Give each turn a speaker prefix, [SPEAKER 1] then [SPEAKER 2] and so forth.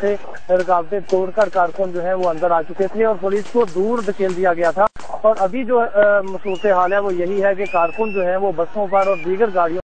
[SPEAKER 1] से रुकावटें तोड़कर कारकुन जो है वो अंदर आ चुके थे और पुलिस को दूर धकेल दिया गया था। और अभी जो सूरत हाल है वो यही है कि कारकुन जो है वो बसों पर और दीगर गाड़ियों